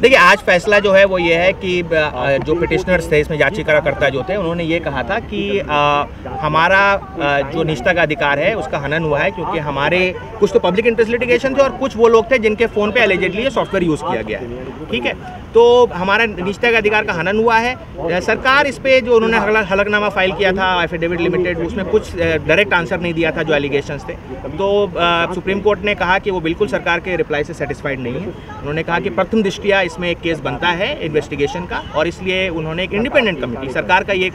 देखिए आज फैसला जो है वो ये है कि जो पिटिशनर्स थे इसमें याचिकाकर्ता जो थे उन्होंने ये कहा था कि आ, हमारा आ, जो निष्ठा का अधिकार है उसका हनन हुआ है क्योंकि हमारे कुछ तो पब्लिक इंटरेस्ट लिटिगेशन थे और कुछ वो लोग थे जिनके फ़ोन पे एलिजेडली ये सॉफ्टवेयर यूज़ किया गया है। ठीक है? तो हमारा निष्ठा का अधिकार का हनन हुआ है। सरकार इस पर जो उन्होंने हलकनामा फ़ाइल किया था एफिडेविट लिमिटेड उसमें कुछ डायरेक्ट आंसर नहीं दिया था जो एलिगेशन थे। तो सुप्रीम कोर्ट ने कहा कि वो बिल्कुल सरकार के रिप्लाई से सेटिस्फाइड नहीं है। उन्होंने कहा कि प्रथम दृष्टिया इसमें एक केस बनता है इन्वेस्टिगेशन का और इसलिए उन्होंने एक इंडिपेंडेंट कमेटी सरकार का ये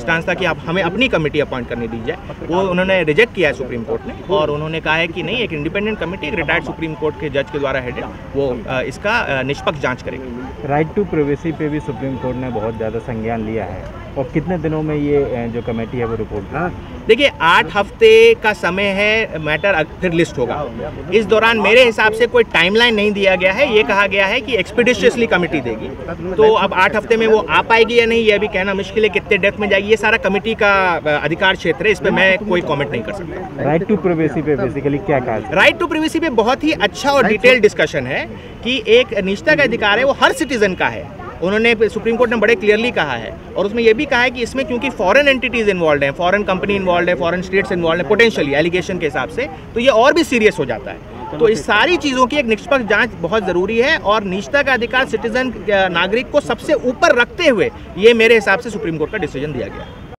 स्टांस था कि आप हमें अपनी कमेटी अपॉइंट करने दी जाए वो उन्होंने रिजेक्ट किया है सुप्रीम कोर्ट ने और उन्होंने कहा है कि नहीं एक इंडिपेंडेंट कमेटी एक रिटायर्ड सुप्रीम कोर्ट के जज के द्वारा हेडेड वो इसका निष्पक्ष जाँच करेगी। राइट टू प्रिवेसी पे भी सुप्रीम कोर्ट ने बहुत ज़्यादा संज्ञान लिया है। और कितने दिनों में ये जो कमेटी है वो रिपोर्ट देखिए आठ हफ़्ते का समय है मैटर फिर लिस्ट होगा। इस दौरान मेरे हिसाब से कोई टाइमलाइन नहीं दिया गया है ये कहा गया है कि एक्सपीडिशियसली कमेटी देगी। तो अब आठ हफ़्ते में वो आ पाएगी या नहीं ये अभी कहना मुश्किल है कितने डेथ में जाएगी ये सारा कमेटी का अधिकार क्षेत्र है इस पर मैं कोई कॉमेंट नहीं कर सकता। राइट टू प्रिवेसी पे बेसिकली क्या कहा राइट टू प्रिवेसी पे बहुत ही अच्छा और डिटेल डिस्कशन है कि एक निष्ठा का अधिकार है वो हर सिटीजन का है। उन्होंने सुप्रीम कोर्ट ने बड़े क्लियरली कहा है। और उसमें यह भी कहा है कि इसमें क्योंकि फॉरेन एंटिटीज इन्वॉल्व हैं फॉरेन कंपनी इन्वॉल्व है फॉरेन स्टेट्स इन्वॉल्व है पोटेंशियली एलिगेशन के हिसाब से तो ये और भी सीरियस हो जाता है। तो इस सारी चीज़ों की एक निष्पक्ष जाँच बहुत ज़रूरी है और निष्ठा का अधिकार सिटीजन नागरिक को सबसे ऊपर रखते हुए ये मेरे हिसाब से सुप्रीम कोर्ट का डिसीज़न दिया गया।